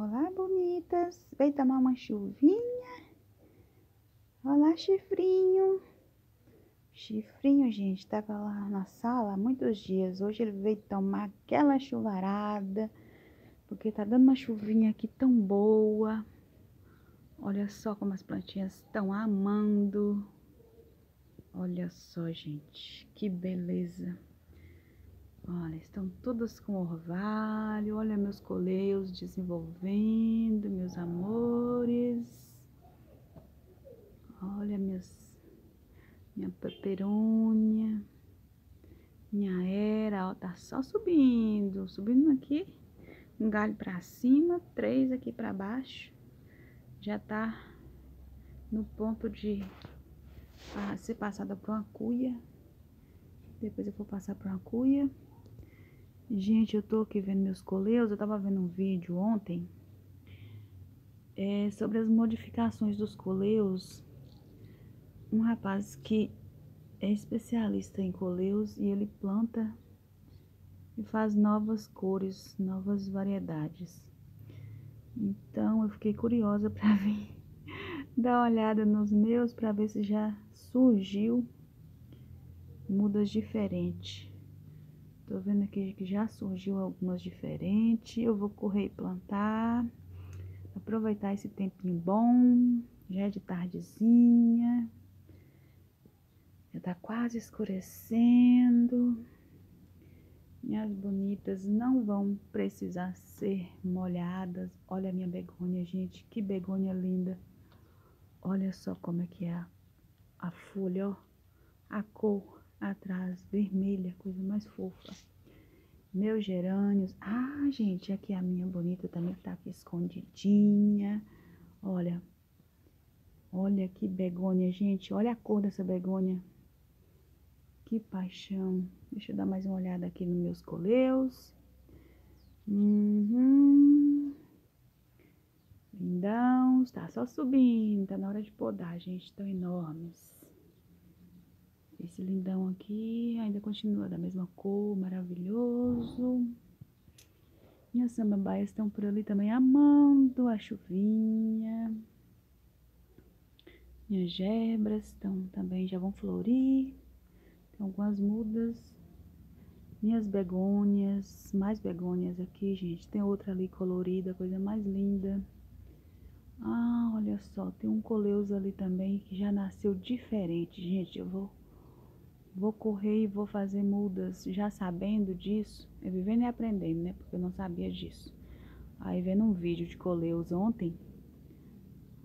Olá, bonitas. Vem tomar uma chuvinha. Olá, chifrinho. Chifrinho, gente, tava lá na sala há muitos dias. Hoje ele veio tomar aquela chuvarada. Porque tá dando uma chuvinha aqui tão boa. Olha só como as plantinhas estão amando. Olha só, gente, que beleza. Olha, estão todas com orvalho. Olha meus coleus desenvolvendo, meus amores. Olha meus, minha peperônia. Minha era, ó, tá só subindo. Subindo aqui, um galho pra cima, três aqui pra baixo. Já tá no ponto de ser passada por uma cuia. Depois eu vou passar por uma cuia. Gente, eu tô aqui vendo meus coleus. Eu tava vendo um vídeo ontem é, sobre as modificações dos coleus. Um rapaz que é especialista em coleus e ele planta e faz novas cores, novas variedades. Então eu fiquei curiosa para ver dar uma olhada nos meus para ver se já surgiu mudas diferentes. Tô vendo aqui que já surgiu algumas diferentes. Eu vou correr e plantar. Aproveitar esse tempinho bom. Já é de tardezinha. Já tá quase escurecendo. Minhas bonitas não vão precisar ser molhadas. Olha a minha begônia, gente. Que begônia linda. Olha só como é que é a, folha, ó. A cor atrás, vermelha, coisa mais fofa. Meus gerânios. Ah, gente, aqui a minha bonita também tá aqui escondidinha. Olha. Olha que begônia, gente. Olha a cor dessa begônia. Que paixão. Deixa eu dar mais uma olhada aqui nos meus coleus. Uhum. Lindão, está só subindo, tá na hora de podar, gente, estão enormes. Esse lindão aqui ainda continua da mesma cor, maravilhoso. Minhas samambaias estão por ali também amando a chuvinha. Minhas gebras estão também, já vão florir. Tem algumas mudas. Minhas begônias, mais begônias aqui, gente. Tem outra ali colorida, coisa mais linda. Ah, olha só, tem um coleus ali também que já nasceu diferente, gente. Eu vou, vou correr e vou fazer mudas já sabendo disso. É vivendo e aprendendo, né? Porque eu não sabia disso. Aí vendo um vídeo de coleus ontem,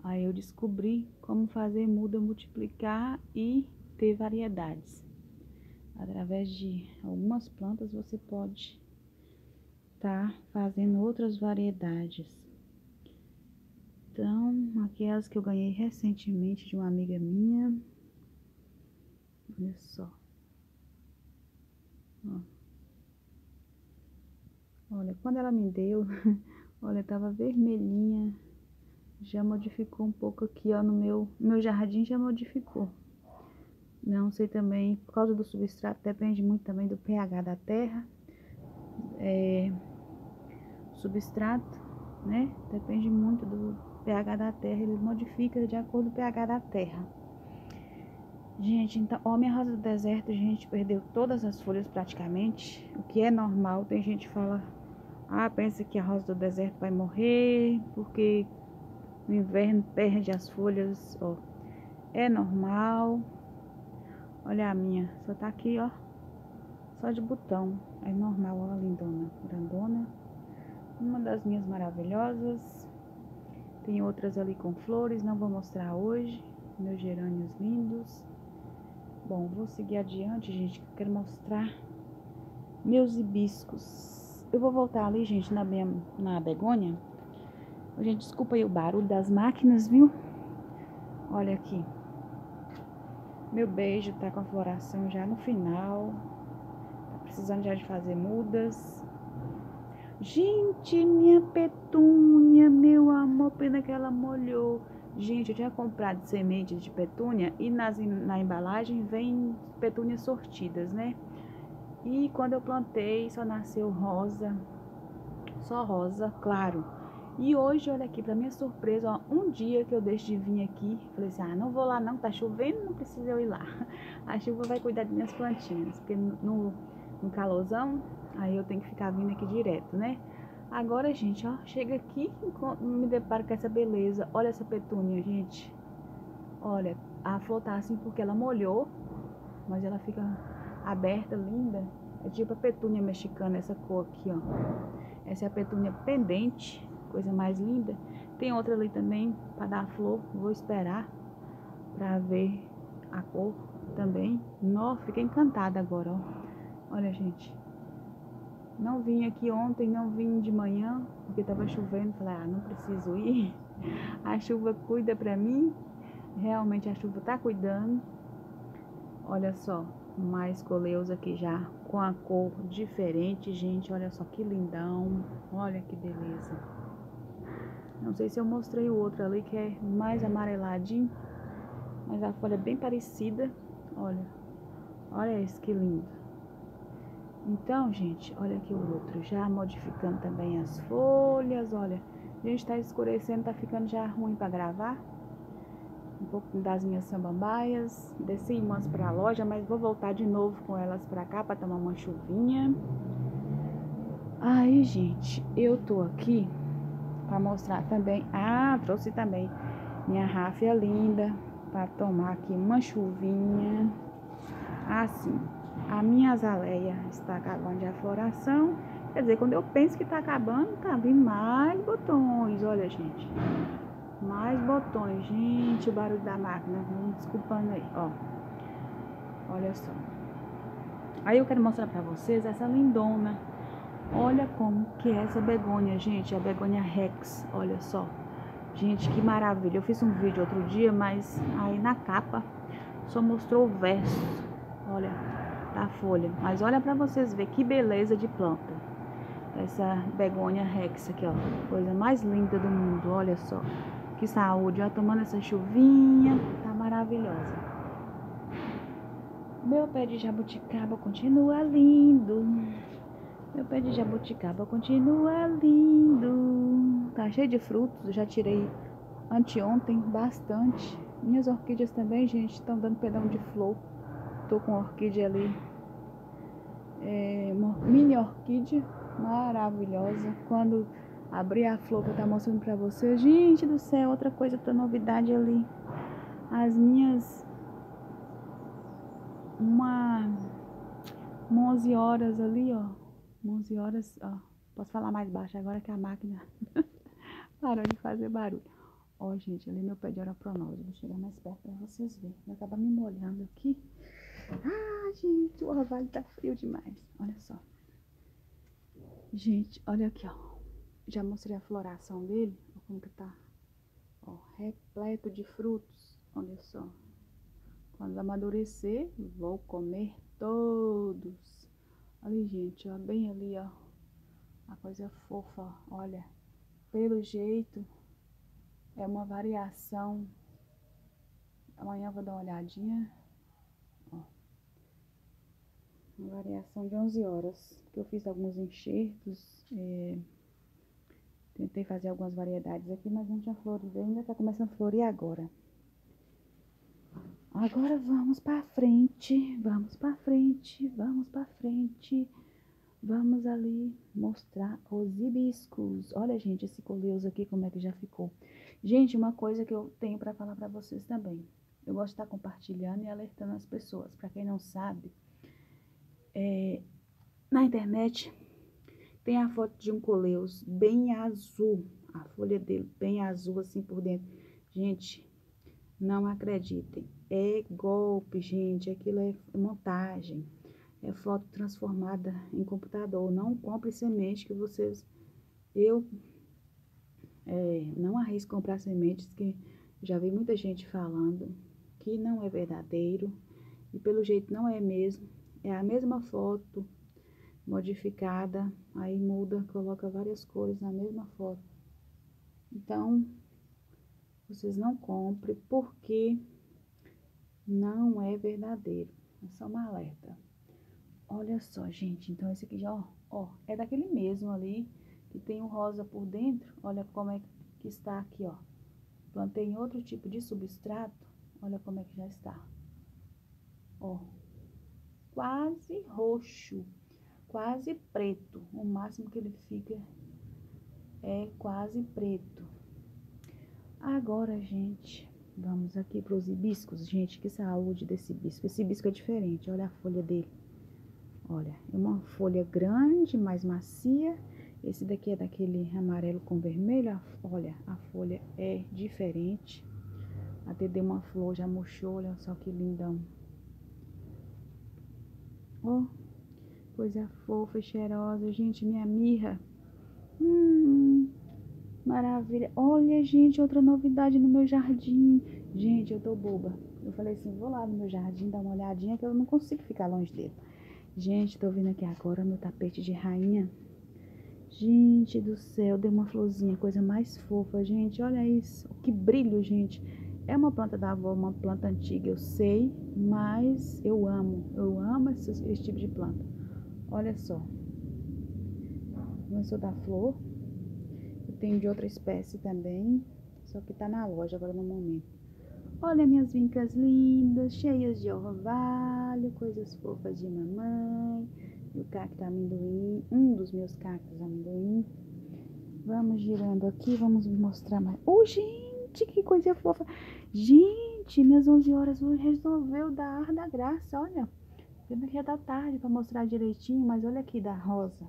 aí eu descobri como fazer muda multiplicar e ter variedades. Através de algumas plantas você pode estar tá fazendo outras variedades. Então, aquelas que eu ganhei recentemente de uma amiga minha. Olha só. Ó. Olha, quando ela me deu, olha, tava vermelhinha. Já modificou um pouco aqui, ó, no meu, meu jardim já modificou. Não sei também, por causa do substrato, depende muito também do pH da terra. É, substrato, né? Depende muito do pH da terra, ele modifica de acordo com o pH da terra. Gente, então, minha rosa do deserto, gente, perdeu todas as folhas praticamente, o que é normal. Tem gente que fala, ah, pensa que a rosa do deserto vai morrer, porque no inverno perde as folhas, ó. É normal. Olha a minha, só tá aqui, ó, só de botão. É normal, ó, lindona, grandona. Uma das minhas maravilhosas. Tem outras ali com flores, não vou mostrar hoje. Meus gerânios lindos. Bom, vou seguir adiante, gente, que eu quero mostrar meus hibiscos. Eu vou voltar ali, gente, na, na begônia. Gente, desculpa aí o barulho das máquinas, viu? Olha aqui. Meu beijo tá com a floração já no final. Tá precisando já de fazer mudas. Gente, minha petúnia, meu amor, pena que ela molhou. Gente, eu tinha comprado sementes de petúnia e nas, na embalagem vem petúnias sortidas, né? E quando eu plantei, só nasceu rosa, só rosa, claro. E hoje, olha aqui, pra minha surpresa, ó, um dia que eu deixo de vir aqui, falei assim, ah, não vou lá não, tá chovendo, não precisa eu ir lá. A chuva vai cuidar das minhas plantinhas, porque no, no calorzão, aí eu tenho que ficar vindo aqui direto, né? Agora, gente, ó, chega aqui e me deparo com essa beleza. Olha essa petúnia, gente. Olha, a flor tá assim porque ela molhou, mas ela fica aberta, linda. É tipo a petúnia mexicana, essa cor aqui, ó. Essa é a petúnia pendente, coisa mais linda. Tem outra ali também para dar flor. Vou esperar para ver a cor também. Nossa, fiquei encantada agora, ó. Olha, gente. Não vim aqui ontem, não vim de manhã, porque tava chovendo. Falei, ah, não preciso ir. A chuva cuida pra mim Realmente a chuva tá cuidando. Olha só, mais coleus aqui já com a cor diferente, gente. Olha só que lindão. Olha que beleza. Não sei se eu mostrei o outro ali que é mais amareladinho. Mas a folha é bem parecida. Olha. Olha esse que lindo. Então, gente, olha aqui o outro. Já modificando também as folhas. Olha. Gente tá escurecendo, tá ficando já ruim para gravar um pouco das minhas samambaias, desci umas para a loja, mas vou voltar de novo com elas para cá para tomar uma chuvinha. Aí, gente, eu tô aqui para mostrar também. Ah, trouxe também minha ráfia linda para tomar aqui uma chuvinha. Assim, a minha azaleia está acabando de floração. Quer dizer, quando eu penso que tá acabando, tá vindo mais botões. Olha, gente. Mais botões. Gente, o barulho da máquina. Me desculpando aí, ó. Olha só. Aí eu quero mostrar pra vocês essa lindona. Olha como que é essa begônia, gente. A begônia Rex. Olha só. Gente, que maravilha. Eu fiz um vídeo outro dia, mas aí na capa só mostrou o verso. Olha, da folha. Mas olha pra vocês ver que beleza de planta. Essa begônia Rex aqui, ó. Coisa mais linda do mundo. Olha só. Que saúde, ó, tomando essa chuvinha, tá maravilhosa. Meu pé de jabuticaba continua lindo. Meu pé de jabuticaba continua lindo. Tá cheio de frutos, já tirei anteontem bastante. Minhas orquídeas também, gente, estão dando pedão de flor. Tô com orquídea ali. É, uma mini orquídea maravilhosa. Quando abrir a flor que eu tá mostrando pra vocês. Gente do céu, outra coisa, outra novidade ali. As minhas... Uma... 11 horas ali, ó. 11 horas, ó. Posso falar mais baixo agora que a máquina parou de fazer barulho. Ó, gente, ali meu pé de oropronose. Vou chegar mais perto pra vocês verem. Vai acabar me molhando aqui. Ah, gente, o orvalho tá frio demais. Olha só. Gente, olha aqui, ó. Já mostrei a floração dele, olha como que tá, ó, repleto de frutos, olha só. Quando amadurecer, vou comer todos. Ali, gente, ó, bem ali, ó, a coisa fofa, olha. Pelo jeito, é uma variação. Amanhã vou dar uma olhadinha. Uma variação de 11 horas. Que eu fiz alguns enxertos. É Tentei fazer algumas variedades aqui, mas não tinha florido. Ainda tá começando a florir agora. Agora vamos pra frente, vamos pra frente, vamos pra frente. Vamos ali mostrar os hibiscos. Olha, gente, esse coleus aqui, como é que já ficou. Gente, uma coisa que eu tenho pra falar pra vocês também. Eu gosto de estar compartilhando e alertando as pessoas. Pra quem não sabe, é, na internet tem a foto de um coleus bem azul. A folha dele bem azul assim por dentro. Gente, não acreditem. É golpe, gente. Aquilo é montagem. É foto transformada em computador. Não compre semente que vocês... Eu é, não arrisco comprar sementes que já vi muita gente falando que não é verdadeiro. E pelo jeito não é mesmo. É a mesma foto modificada, aí muda, coloca várias cores na mesma foto. Então, vocês não comprem porque não é verdadeiro. É só uma alerta. Olha só, gente. Então, esse aqui já, ó, ó, é daquele mesmo ali que tem o rosa por dentro. Olha como é que está aqui, ó. Plantei em outro tipo de substrato. Olha como é que já está. Ó. Quase roxo. Quase preto. O máximo que ele fica é quase preto. Agora, gente, vamos aqui para os hibiscos. Gente, que saúde desse hibisco. Esse hibisco é diferente. Olha a folha dele. Olha, é uma folha grande, mais macia. Esse daqui é daquele amarelo com vermelho. Olha, a folha é diferente. Até deu uma flor, já murchou. Olha só que lindão. Oh, coisa fofa e cheirosa. Gente, minha mirra. Hum, maravilha. Olha, gente, outra novidade no meu jardim. Gente, eu tô boba. Eu falei assim, vou lá no meu jardim dar uma olhadinha que eu não consigo ficar longe dele. Gente, tô vendo aqui agora meu tapete de rainha. Gente do céu, deu uma florzinha, coisa mais fofa, gente. Olha isso, que brilho, gente. É uma planta da avó, uma planta antiga, eu sei, mas eu amo. Eu amo esse, esse tipo de planta. Olha só. Começou a dar flor. Eu tenho de outra espécie também, só que tá na loja agora no momento. Olha minhas vincas lindas, cheias de orvalho, coisas fofas de mamãe. E o cacto amendoim, um dos meus cactos amendoim. Vamos girando aqui, vamos mostrar mais. Oh, gente, que coisa fofa. Gente, minhas 11 horas hoje resolveu dar ar da graça, olha. Pena que já tá tarde para mostrar direitinho, mas olha aqui da rosa.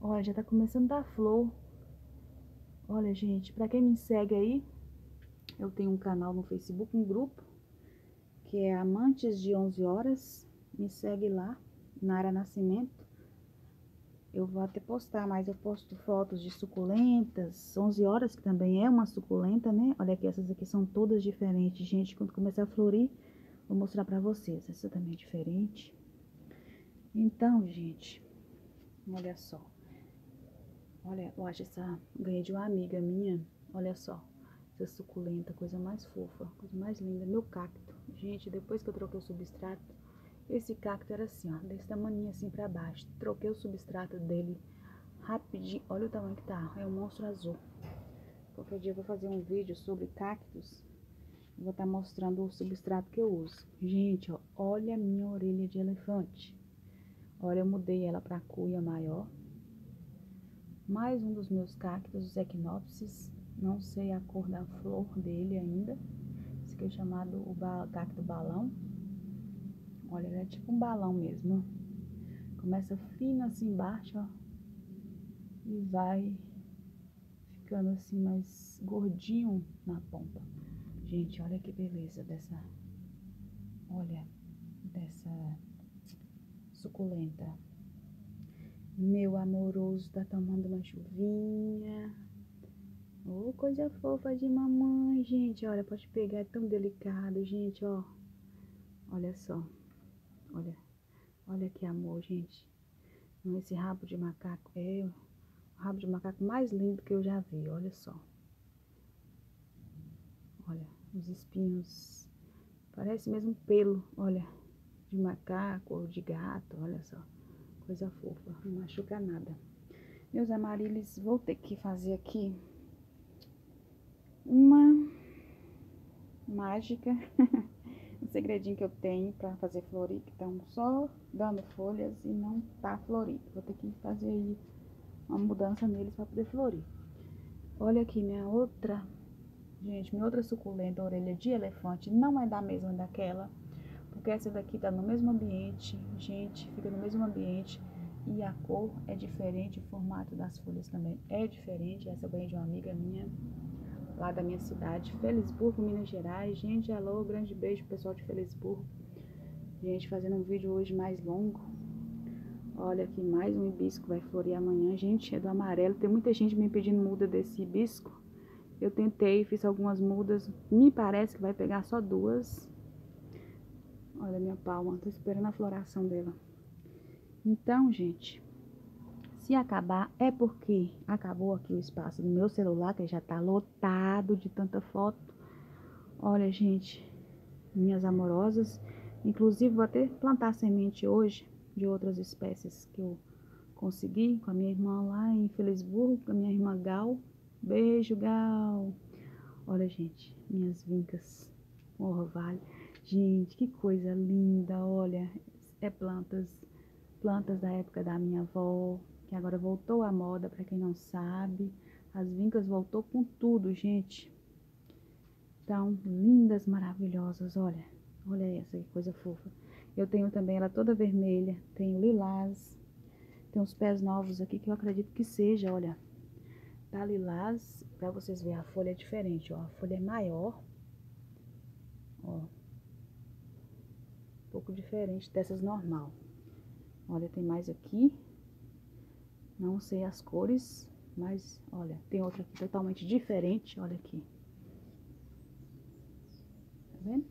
Olha, já tá começando a dar flor. Olha, gente, para quem me segue aí, eu tenho um canal no Facebook, um grupo, que é Amantes de 11 Horas. Me segue lá, Nara Nascimento. Eu vou até postar, mas eu posto fotos de suculentas, 11 horas, que também é uma suculenta, né? Olha aqui, essas aqui são todas diferentes, gente. Quando começar a florir, vou mostrar pra vocês. Essa também é diferente. Então, gente, olha só. Olha, eu acho essa... Ganhei de uma amiga minha, olha só. Essa suculenta, coisa mais fofa, coisa mais linda. Meu cacto. Gente, depois que eu troquei o substrato, esse cacto era assim, ó, desse tamanho assim pra baixo. Troquei o substrato dele rapidinho. Olha o tamanho que tá, é um monstro azul. Qualquer dia eu vou fazer um vídeo sobre cactos. Vou estar tá mostrando o substrato que eu uso. Gente, ó, olha a minha orelha de elefante. Olha, eu mudei ela pra cuia maior. Mais um dos meus cactos, os equinopsis. Não sei a cor da flor dele ainda. Esse aqui é chamado o cacto balão. Olha, ele é tipo um balão mesmo. Começa fino assim embaixo, ó. E vai ficando assim mais gordinho na ponta. Gente, olha que beleza dessa... Olha, dessa suculenta. Meu amoroso tá tomando uma chuvinha. Oh, coisa fofa de mamãe, gente. Olha, pode pegar, é tão delicado, gente, ó. Olha só. Olha. Olha que amor, gente. Esse rabo de macaco é o rabo de macaco mais lindo que eu já vi, olha só. Olha, os espinhos. Parece mesmo pelo, olha. De macaco ou de gato, olha só. Coisa fofa, não machuca nada. Meus amarelis, vou ter que fazer aqui uma mágica, segredinho que eu tenho para fazer florir, que estão só dando folhas e não tá florido. Vou ter que fazer aí uma mudança neles para poder florir. Olha aqui minha outra, gente, minha outra suculenta, orelha de elefante, não é da mesma daquela, porque essa daqui tá no mesmo ambiente, gente, fica no mesmo ambiente e a cor é diferente, o formato das folhas também é diferente. Essa ganhei de uma amiga minha, lá da minha cidade, Felisburgo, Minas Gerais. Gente, alô, grande beijo pessoal de Felisburgo. Gente, fazendo um vídeo hoje mais longo. Olha aqui, mais um hibisco vai florir amanhã. Gente, é do amarelo. Tem muita gente me pedindo muda desse hibisco. Eu tentei, fiz algumas mudas. Me parece que vai pegar só duas. Olha minha palma, tô esperando a floração dela. Então, gente, se acabar, é porque acabou aqui o espaço do meu celular, que já tá lotado de tanta foto. Olha, gente, minhas amorosas. Inclusive, vou até plantar semente hoje de outras espécies que eu consegui com a minha irmã lá em Felisburgo, com a minha irmã Gal. Beijo, Gal. Olha, gente, minhas vincas com orvalho. Gente, que coisa linda, olha. É plantas, plantas da época da minha avó, que agora voltou à moda, para quem não sabe. As vincas voltou com tudo, gente. Então, lindas, maravilhosas, olha. Olha essa que coisa fofa. Eu tenho também ela toda vermelha, tenho lilás. Tem uns pés novos aqui que eu acredito que seja, olha. Tá lilás, pra vocês verem, a folha é diferente, ó. A folha é maior. Ó. Um pouco diferente dessas normal. Olha, tem mais aqui. Não sei as cores, mas olha, tem outra aqui totalmente diferente, olha aqui. Tá vendo?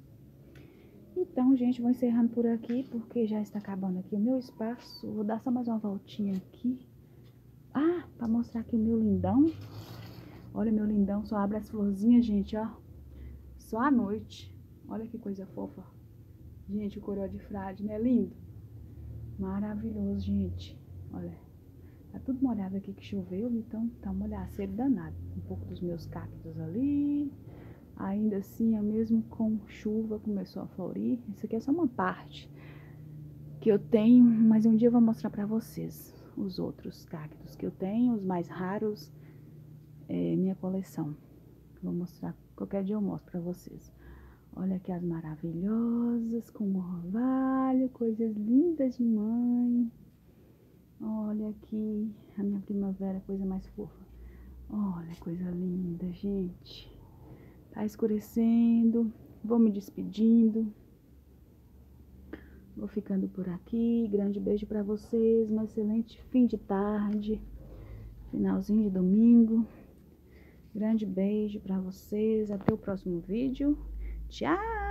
Então, gente, vou encerrando por aqui, porque já está acabando aqui o meu espaço. Vou dar só mais uma voltinha aqui. Ah, para mostrar aqui o meu lindão. Olha meu lindão, só abre as florzinhas, gente, ó. Só à noite. Olha que coisa fofa. Gente, o coroa de frade, né? Lindo. Maravilhoso, gente. Olha. Tá tudo molhado aqui que choveu, então tá um molhaceiro danado. Um pouco dos meus cactos ali. Ainda assim, mesmo com chuva, começou a florir. Isso aqui é só uma parte que eu tenho, mas um dia eu vou mostrar pra vocês os outros cactos que eu tenho, os mais raros, é, minha coleção. Vou mostrar, qualquer dia eu mostro pra vocês. Olha aqui as maravilhosas, com orvalho, coisas lindas de mãe. Olha aqui a minha primavera, coisa mais fofa. Olha, coisa linda, gente. Tá escurecendo, vou me despedindo. Vou ficando por aqui. Grande beijo para vocês. Um excelente fim de tarde. Finalzinho de domingo. Grande beijo para vocês. Até o próximo vídeo. Tchau!